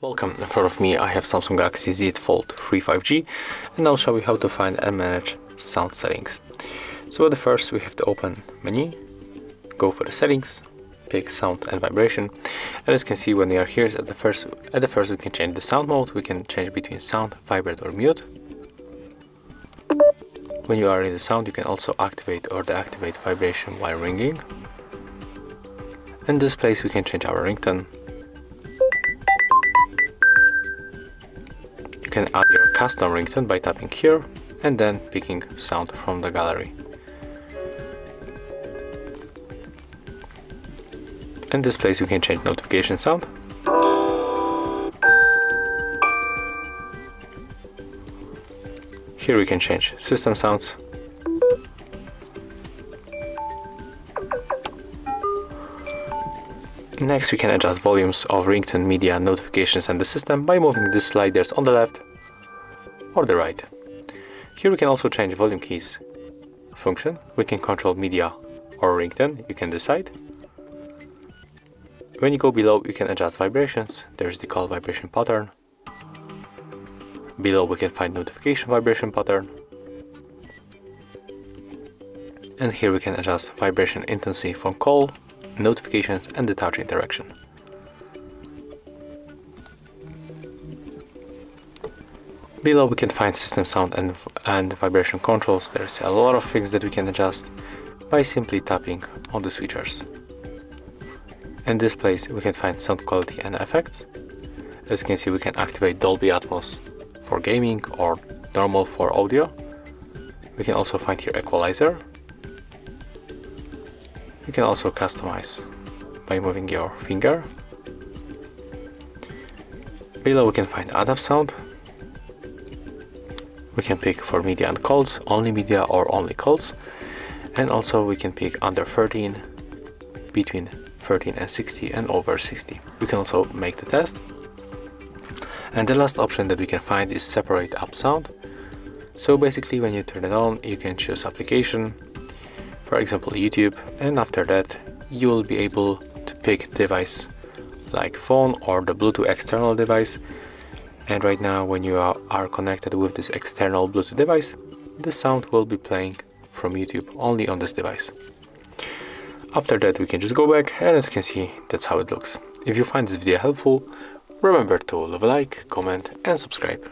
Welcome, in front of me I have Samsung Galaxy Z Fold 3 5G and I'll show you how to find and manage sound settings. So at the first we have to open menu, go for the settings, pick sound and vibration and as you can see when we are here at the first at the first we can change the sound mode, we can change between sound, vibrate or mute. When you are in the sound you can also activate or deactivate vibration while ringing. In this place we can change our ringtone can add your custom ringtone by tapping here and then picking sound from the gallery. In this place you can change notification sound. Here we can change system sounds. Next we can adjust volumes of ringtone media notifications and the system by moving the sliders on the left or the right. Here we can also change volume keys function. We can control media or ringtone, you can decide. When you go below, you can adjust vibrations. There's the call vibration pattern. Below we can find notification vibration pattern. And here we can adjust vibration intensity from call, notifications and the touch interaction. Below we can find system sound and, and vibration controls. There's a lot of things that we can adjust by simply tapping on the switchers. In this place we can find sound quality and effects. As you can see we can activate Dolby Atmos for gaming or normal for audio. We can also find here equalizer. You can also customize by moving your finger. Below we can find adapt sound we can pick for media and calls, only media or only calls. And also we can pick under 13, between 13 and 60 and over 60. We can also make the test. And the last option that we can find is separate app sound. So basically when you turn it on, you can choose application, for example YouTube, and after that you will be able to pick device like phone or the Bluetooth external device and right now when you are, connected with this external Bluetooth device, the sound will be playing from YouTube only on this device. After that we can just go back and as you can see that's how it looks. If you find this video helpful, remember to leave a like, comment and subscribe.